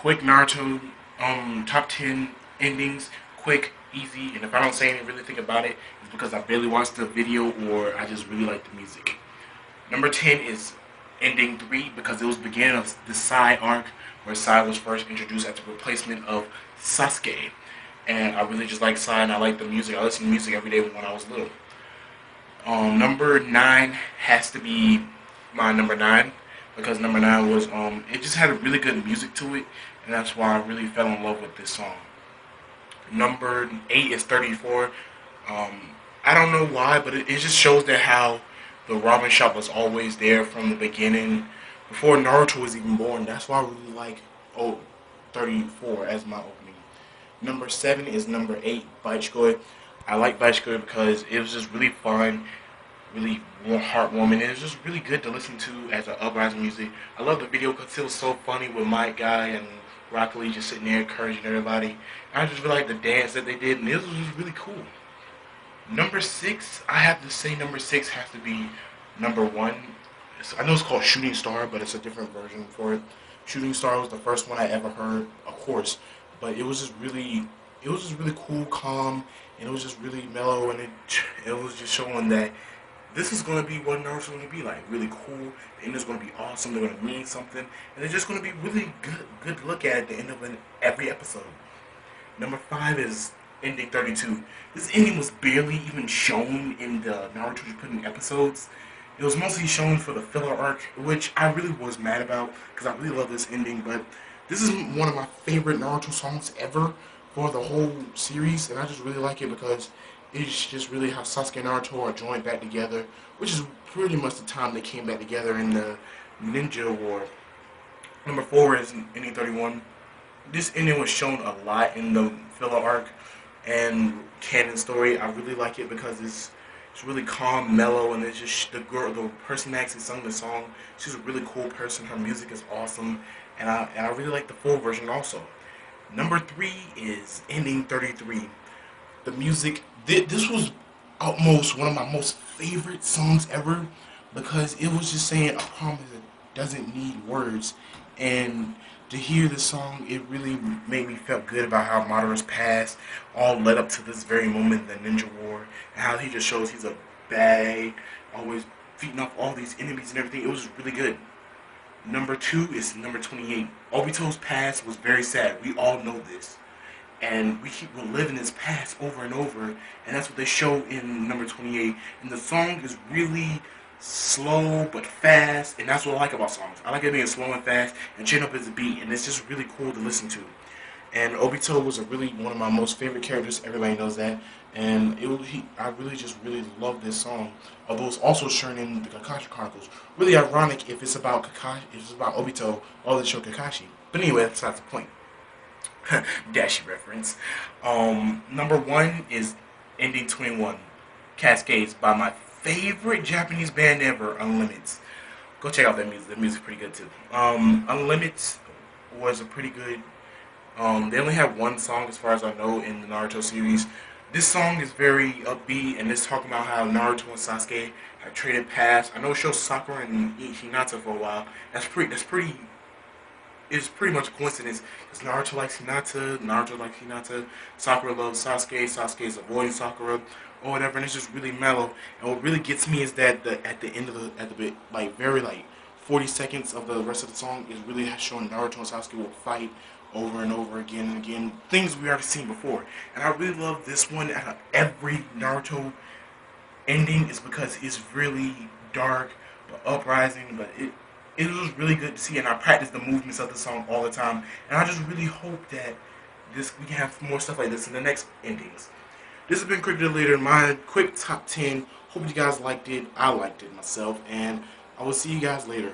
quick Naruto um top ten endings, quick, easy, and if I don't say anything really think about it, it's because I barely watched the video or I just really like the music. Number ten is ending three because it was the beginning of the Sai arc where Sai was first introduced as the replacement of Sasuke. And I really just like Sai and I like the music. I listen to music every day when I was little. Um, number nine has to be my number nine because number nine was um it just had a really good music to it and that's why I really fell in love with this song. Number eight is 34. Um, I don't know why, but it, it just shows that how the ramen shop was always there from the beginning, before Naruto was even born. That's why I really like oh, 34 as my opening. Number seven is number eight, Bacchikoi. I like Bacchikoi because it was just really fun, really heartwarming. It was just really good to listen to as an uprising music. I love the video because it was so funny with Might Guy and Rock Lee just sitting there encouraging everybody. I just really like the dance that they did, and this was really cool. Number six, I have to say number six has to be number one. It's, I know it's called Shooting Star, but it's a different version for it. Shooting Star was the first one I ever heard, of course, but it was just really, it was just really cool, calm, and it was just really mellow, and it, it was just showing that this is going to be what Naruto's going to be like. Really cool. The end is going to be awesome. They're going to mean something. And it's just going to be really good good look at at the end of an, every episode. Number five is ending 32. This ending was barely even shown in the Naruto Shippuden episodes. It was mostly shown for the filler arc, which I really was mad about because I really love this ending. But this is one of my favorite Naruto songs ever for the whole series, and I just really like it because it's just really how Sasuke and Naruto are joined back together, which is pretty much the time they came back together in the Ninja War. Number four is ending 31. This ending was shown a lot in the filler arc and canon story. I really like it because it's it's really calm, mellow, and it's just the girl, the person that actually sung the song. She's a really cool person. Her music is awesome, and I and I really like the full version also. Number three is ending 33. The music. This was almost one of my most favorite songs ever because it was just saying a promise that doesn't need words, and to hear the song, it really made me feel good about how Madara's past all led up to this very moment, the Ninja War, and how he just shows he's a bad, always feeding off all these enemies and everything. It was really good. Number two is number 28. Obito's past was very sad. We all know this. And we keep reliving his past over and over, and that's what they show in number 28. And the song is really slow but fast, and that's what I like about songs. I like it being slow and fast, and chin up is the beat, and it's just really cool to listen to. And Obito was a really one of my most favorite characters. Everybody knows that, and it was, he, I really just really love this song. Although it's also shown in the Kakashi Chronicles. Really ironic if it's about Kakashi, if it's about Obito, all the show Kakashi. But anyway, that's not the point. Dashi reference. Um, number one is Ending 21, Cascades by my favorite Japanese band ever, Unlimits. Go check out that music. That music's pretty good too. Um, Unlimits was a pretty good. Um, they only have one song, as far as I know, in the Naruto series. This song is very upbeat, and it's talking about how Naruto and Sasuke have traded paths. I know it shows Sakura and Hinata for a while. That's pretty. That's pretty. It's pretty much a coincidence because Naruto likes Hinata, Naruto likes Hinata, Sakura loves Sasuke, Sasuke is avoiding Sakura or whatever, and it's just really mellow. And what really gets me is that the at the end of the at the bit like very like 40 seconds of the rest of the song is really showing Naruto and Sasuke will fight over and over again and again, things we already seen before. And I really love this one out of every Naruto ending is because it's really dark but uprising, but it it was really good to see and I practice the movements of the song all the time. And I just really hope that this we can have more stuff like this in the next endings. This has been Quick Leader, my quick top 10. Hope you guys liked it. I liked it myself. And I will see you guys later.